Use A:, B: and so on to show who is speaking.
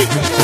A: Así